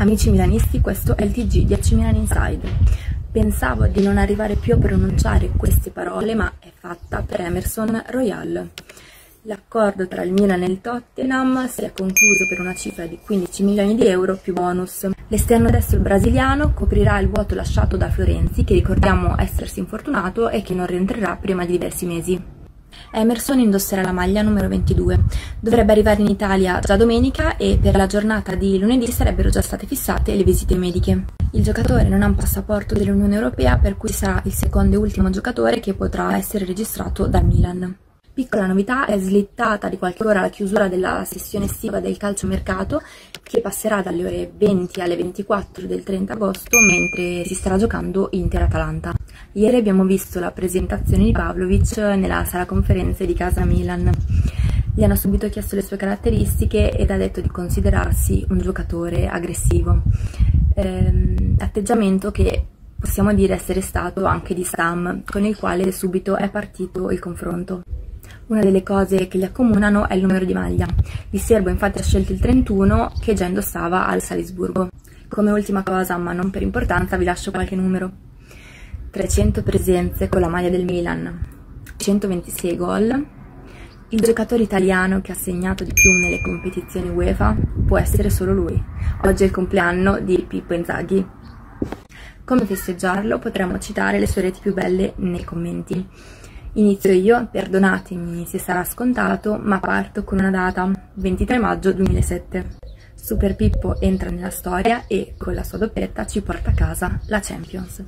Amici milanisti, questo è il TG di AC Milan Inside. Pensavo di non arrivare più a pronunciare queste parole, ma è fatta per Emerson Royal. L'accordo tra il Milan e il Tottenham si è concluso per una cifra di 15 milioni di euro più bonus. L'esterno destro brasiliano coprirà il vuoto lasciato da Florenzi, che ricordiamo essersi infortunato e che non rientrerà prima di diversi mesi. Emerson indosserà la maglia numero 22. Dovrebbe arrivare in Italia già domenica e per la giornata di lunedì sarebbero già state fissate le visite mediche. Il giocatore non ha un passaporto dell'Unione Europea per cui sarà il secondo e ultimo giocatore che potrà essere registrato dal Milan. Piccola novità è slittata di qualche ora la chiusura della sessione estiva del calciomercato che passerà dalle ore 20 alle 24 del 30 agosto mentre si starà giocando Inter-Atalanta. Ieri abbiamo visto la presentazione di Pavlovic nella sala conferenze di casa Milan. Gli hanno subito chiesto le sue caratteristiche ed ha detto di considerarsi un giocatore aggressivo. Ehm, atteggiamento che possiamo dire essere stato anche di Stam, con il quale subito è partito il confronto. Una delle cose che li accomunano è il numero di maglia. Il serbo infatti ha scelto il 31 che già indossava al Salisburgo. Come ultima cosa, ma non per importanza, vi lascio qualche numero. 300 presenze con la maglia del Milan, 126 gol. Il giocatore italiano che ha segnato di più nelle competizioni UEFA può essere solo lui. Oggi è il compleanno di Pippo Inzaghi. Come festeggiarlo potremmo citare le sue reti più belle nei commenti. Inizio io, perdonatemi se sarà scontato, ma parto con una data, 23 maggio 2007. Super Pippo entra nella storia e con la sua doppietta ci porta a casa la Champions.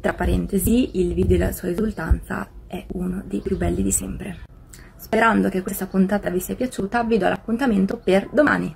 Tra parentesi, il video della sua esultanza è uno dei più belli di sempre. Sperando che questa puntata vi sia piaciuta, vi do l'appuntamento per domani.